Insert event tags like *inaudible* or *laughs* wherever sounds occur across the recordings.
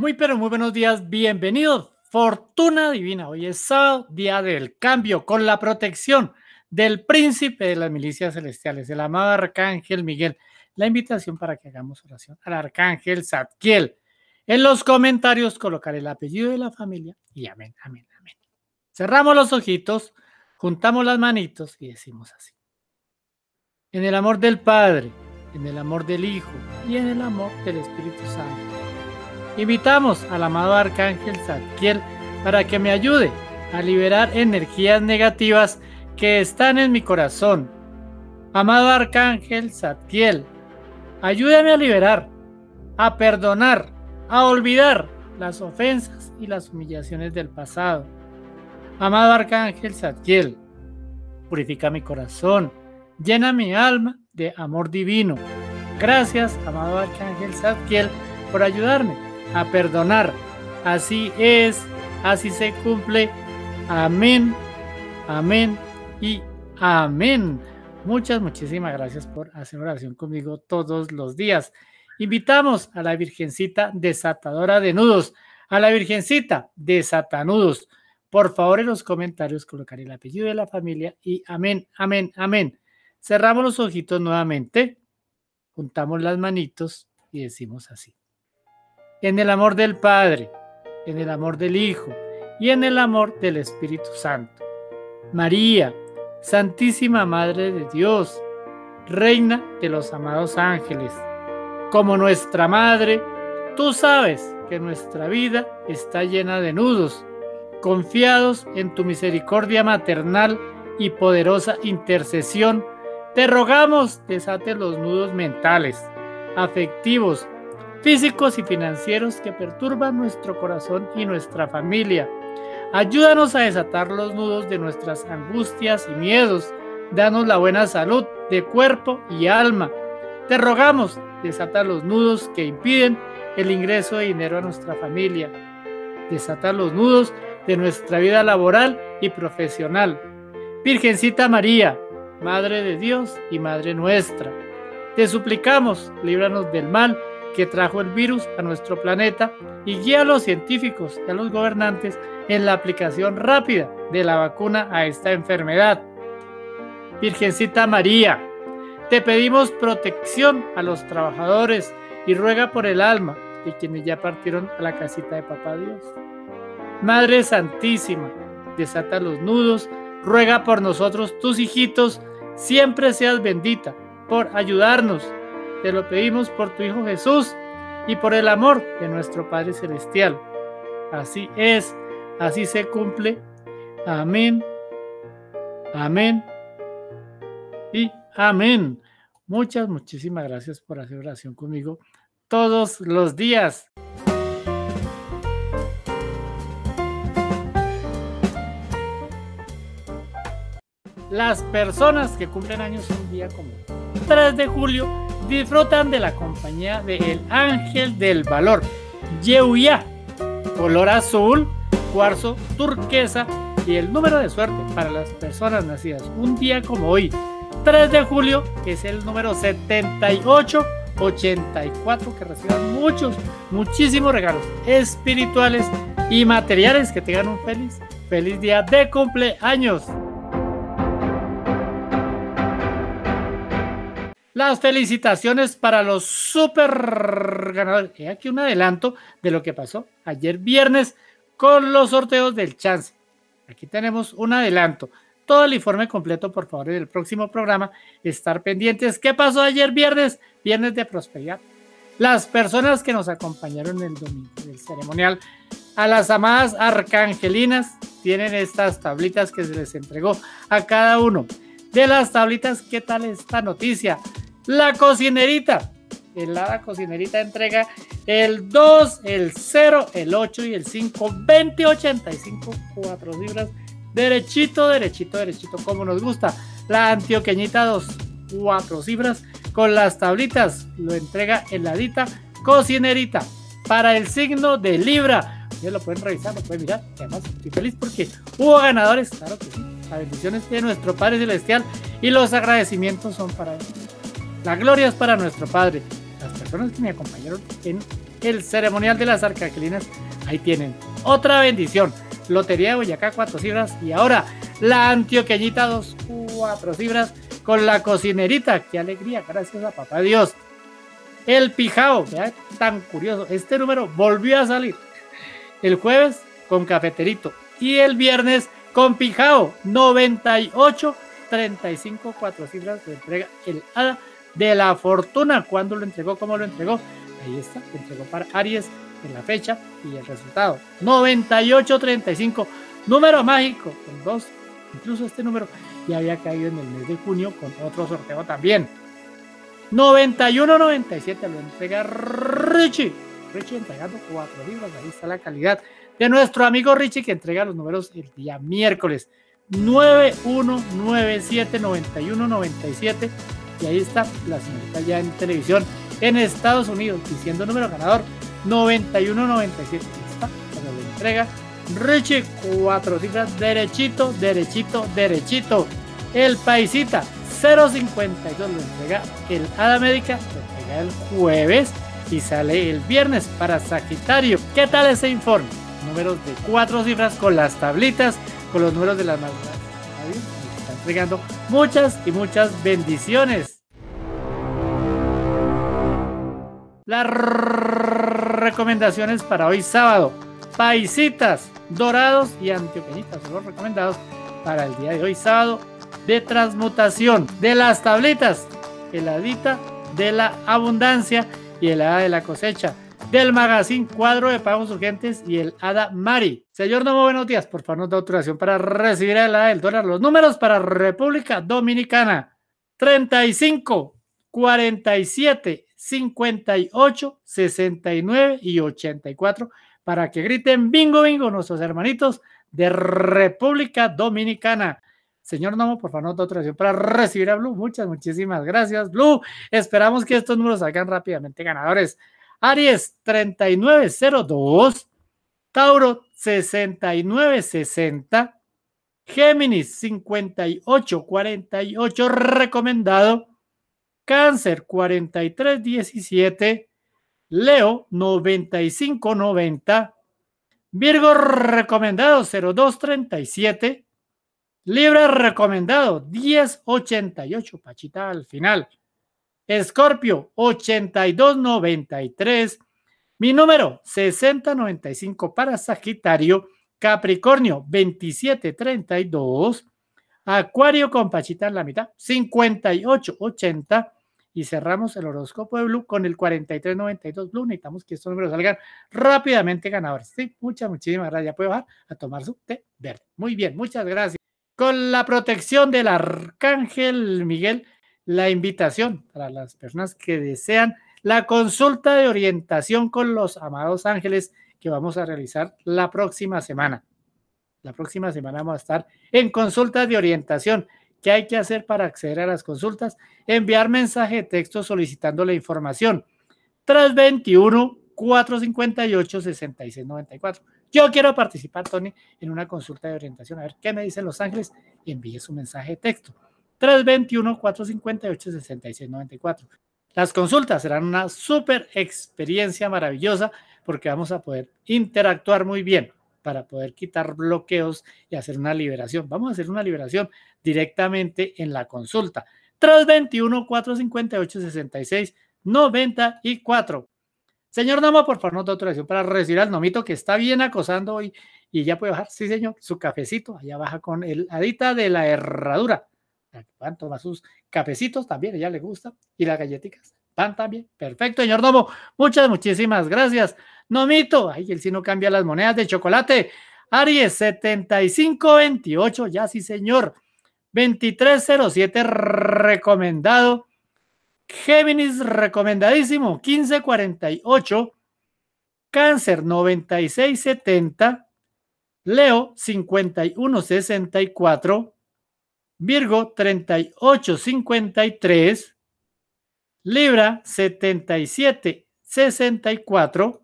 Muy pero muy buenos días, bienvenidos. Fortuna divina, hoy es sábado, día del cambio, con la protección del príncipe de las milicias celestiales, el amado arcángel Miguel. La invitación para que hagamos oración al arcángel Zadkiel. En los comentarios colocaré el apellido de la familia y amén, amén, amén. Cerramos los ojitos, juntamos las manitos y decimos así. En el amor del Padre, en el amor del Hijo y en el amor del Espíritu Santo Invitamos al amado Arcángel Zadkiel para que me ayude a liberar energías negativas que están en mi corazón. Amado Arcángel Zadkiel, ayúdame a liberar, a perdonar, a olvidar las ofensas y las humillaciones del pasado. Amado Arcángel Zadkiel, purifica mi corazón, llena mi alma de amor divino. Gracias, amado Arcángel Zadkiel, por ayudarme a perdonar. Así es, así se cumple. Amén, amén y amén. Muchas, muchísimas gracias por hacer oración conmigo todos los días. Invitamos a la Virgencita desatadora de nudos, a la Virgencita desatanudos. Por favor, en los comentarios colocaré el apellido de la familia y amén, amén, amén. Cerramos los ojitos nuevamente, juntamos las manitos y decimos así en el amor del Padre, en el amor del Hijo y en el amor del Espíritu Santo. María, Santísima Madre de Dios, Reina de los amados ángeles, como nuestra Madre, tú sabes que nuestra vida está llena de nudos. Confiados en tu misericordia maternal y poderosa intercesión, te rogamos desate los nudos mentales, afectivos, físicos y financieros que perturban nuestro corazón y nuestra familia. Ayúdanos a desatar los nudos de nuestras angustias y miedos. Danos la buena salud de cuerpo y alma. Te rogamos, desata los nudos que impiden el ingreso de dinero a nuestra familia. Desata los nudos de nuestra vida laboral y profesional. Virgencita María, Madre de Dios y Madre nuestra, te suplicamos, líbranos del mal que trajo el virus a nuestro planeta y guía a los científicos y a los gobernantes en la aplicación rápida de la vacuna a esta enfermedad. Virgencita María, te pedimos protección a los trabajadores y ruega por el alma de quienes ya partieron a la casita de Papá Dios. Madre Santísima, desata los nudos, ruega por nosotros tus hijitos, siempre seas bendita por ayudarnos te lo pedimos por tu Hijo Jesús y por el amor de nuestro Padre Celestial. Así es, así se cumple. Amén, amén y amén. Muchas, muchísimas gracias por hacer oración conmigo todos los días. Las personas que cumplen años un día como 3 de julio disfrutan de la compañía de El Ángel del Valor, Yehuya, color azul, cuarzo turquesa y el número de suerte para las personas nacidas un día como hoy, 3 de julio, es el número 7884, que reciban muchos, muchísimos regalos espirituales y materiales, que tengan un feliz, feliz día de cumpleaños. Las felicitaciones para los super ganadores. Aquí un adelanto de lo que pasó ayer viernes con los sorteos del chance. Aquí tenemos un adelanto. Todo el informe completo, por favor, en el próximo programa. Estar pendientes. ¿Qué pasó ayer viernes? Viernes de prosperidad. Las personas que nos acompañaron el domingo del ceremonial, a las amadas arcangelinas, tienen estas tablitas que se les entregó a cada uno. De las tablitas, ¿qué tal esta noticia? La cocinerita. La cocinerita entrega el 2, el 0, el 8 y el 5, 20, 85, 4 libras. Derechito, derechito, derechito, como nos gusta. La antioqueñita 2, 4 cifras con las tablitas. Lo entrega en la dita cocinerita. Para el signo de Libra. Ya lo pueden revisar, lo pueden mirar. Además, estoy feliz porque hubo ganadores. Claro que sí. Las bendiciones de nuestro Padre Celestial y los agradecimientos son para él. La gloria es para nuestro Padre. Las personas que me acompañaron en el ceremonial de las arcangelinas. Ahí tienen otra bendición. Lotería de Boyacá, cuatro cifras. Y ahora la antioqueñita, dos, cuatro cifras. Con la cocinerita. Qué alegría, gracias a papá Dios. El pijao, tan curioso. Este número volvió a salir. El jueves con cafeterito. Y el viernes con pijao. 98, 35, cuatro cifras. Lo entrega el hada de la fortuna. ¿Cuándo lo entregó? ¿Cómo lo entregó? Ahí está. Entregó para Aries en la fecha y el resultado. 9835, número mágico, con dos, incluso este número ya había caído en el mes de junio con otro sorteo también. 9197 lo entrega Richie. Richie entregando cuatro libros, ahí está la calidad de nuestro amigo Richie que entrega los números el día miércoles. 91979197 y ahí está la señorita ya en televisión en Estados Unidos diciendo número ganador 9197. Está, cuando lo entrega Richie, cuatro cifras, derechito, derechito, derechito. El paisita, 052, lo entrega el Hada Médica, lo entrega el jueves y sale el viernes para Sagitario. ¿Qué tal ese informe? Números de cuatro cifras con las tablitas, con los números de las más Está entregando muchas y muchas bendiciones. La recomendaciones para hoy sábado. Paisitas, dorados y antioqueñitas son los recomendados para el día de hoy sábado de transmutación de las tablitas, el hadita de la abundancia y el hada de la cosecha del magazine cuadro de pagos urgentes y el hada Mari. Señor Nomo, buenos días. Por favor, nos da autorización para recibir el hada del dólar. Los números para República Dominicana. 35, 47, 58, 69 y 84 para que griten bingo bingo nuestros hermanitos de República Dominicana. Señor Nomo, por favor, nota otra para recibir a Blue. Muchas, muchísimas gracias, Blue. Esperamos que estos números salgan rápidamente ganadores. Aries 3902, Tauro 6960, Géminis 5848 recomendado, Cáncer 4317, Leo 9590, Virgo recomendado 0237, Libra recomendado 1088, Pachita al final. Escorpio 8293, mi número 6095 para Sagitario, Capricornio 2732, Acuario con Pachita en la mitad, 5880. Y cerramos el horóscopo de Blue con el 4392 Blue. Necesitamos que estos números salgan rápidamente ganadores. Sí, muchas, muchísimas gracias. Ya puede bajar a tomar su té verde. Muy bien, muchas gracias. Con la protección del Arcángel Miguel, la invitación para las personas que desean la consulta de orientación con los amados ángeles que vamos a realizar la próxima semana. La próxima semana vamos a estar en consultas de orientación. ¿Qué hay que hacer para acceder a las consultas? Enviar mensaje de texto solicitando la información. 321-458-6694. Yo quiero participar, Tony, en una consulta de orientación. A ver qué me dicen Los Ángeles. Envíe su mensaje de texto. 321-458-6694. Las consultas serán una súper experiencia maravillosa porque vamos a poder interactuar muy bien para poder quitar bloqueos y hacer una liberación. Vamos a hacer una liberación directamente en la consulta. 321-458-6694. Señor Nomo, por favor, nota autorización para recibir al Nomito que está bien acosando hoy y ya puede bajar. Sí, señor, su cafecito. Allá baja con el adita de la herradura. Van tomar sus cafecitos también, ella le gusta. Y las galletitas van también. Perfecto, señor Nomo. Muchas, muchísimas gracias. Nomito, ay, él sí no cambia las monedas de chocolate. Aries 7528, ya sí, señor. 2307 recomendado. Géminis recomendadísimo 1548. Cáncer 9670. Leo 5164. Virgo 3853. Libra 7764.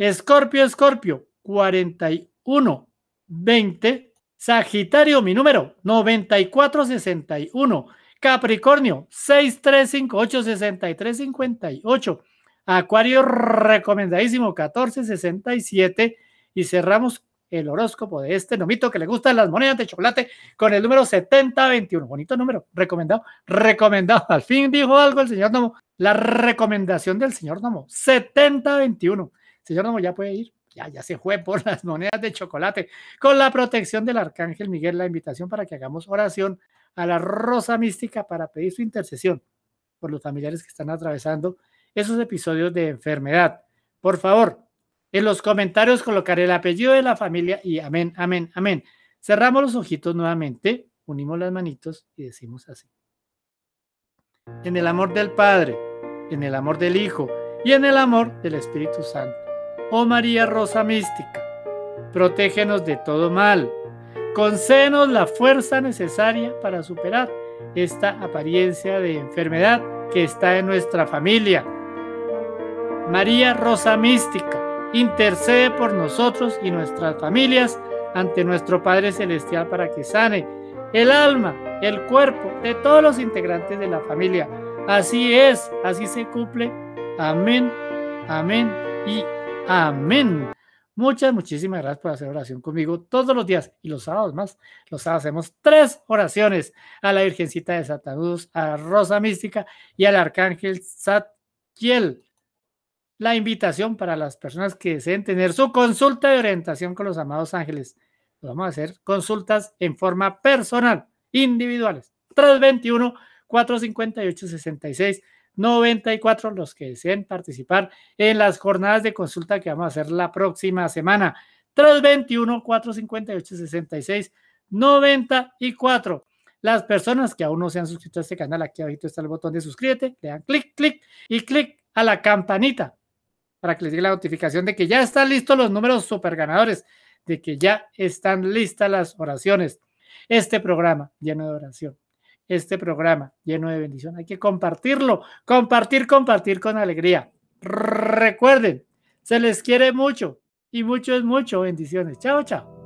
Escorpio, Escorpio, 41, 20. Sagitario, mi número, 9461. Capricornio, 6358, 6358. Acuario recomendadísimo, 1467. Y cerramos el horóscopo de este nomito que le gustan las monedas de chocolate con el número 7021. Bonito número, recomendado, recomendado. Al fin dijo algo el señor Nomo. La recomendación del señor Nomo, 7021. Señor Nomo, ya puede ir. Ya, ya se fue por *laughs* las monedas de chocolate. Con la protección del arcángel Miguel, la invitación para que hagamos oración a la rosa mística para pedir su intercesión por los familiares que están atravesando esos episodios de enfermedad. Por favor, en los comentarios colocaré el apellido de la familia y amén, amén, amén. Cerramos los ojitos nuevamente, unimos las manitos y decimos así. En el amor del Padre, en el amor del Hijo y en el amor del Espíritu Santo. Oh María Rosa Mística, protégenos de todo mal. Concédenos la fuerza necesaria para superar esta apariencia de enfermedad que está en nuestra familia. María Rosa Mística, intercede por nosotros y nuestras familias ante nuestro Padre Celestial para que sane el alma, el cuerpo de todos los integrantes de la familia. Así es, así se cumple. Amén, amén y amén. Muchas, muchísimas gracias por hacer oración conmigo todos los días y los sábados más. Los sábados hacemos tres oraciones a la Virgencita de Satanús, a Rosa Mística y al Arcángel Satkiel la invitación para las personas que deseen tener su consulta de orientación con los amados ángeles. Vamos a hacer consultas en forma personal, individuales. 321 458 66 94 los que deseen participar en las jornadas de consulta que vamos a hacer la próxima semana. 321 458 66 94 las personas que aún no se han suscrito a este canal, aquí abajo está el botón de suscríbete, le dan clic, clic y clic a la campanita para que les llegue la notificación de que ya están listos los números super ganadores, de que ya están listas las oraciones. Este programa lleno de oración, este programa lleno de bendición, hay que compartirlo, compartir, compartir con alegría. Recuerden, se les quiere mucho y mucho es mucho. Bendiciones. Chao, chao.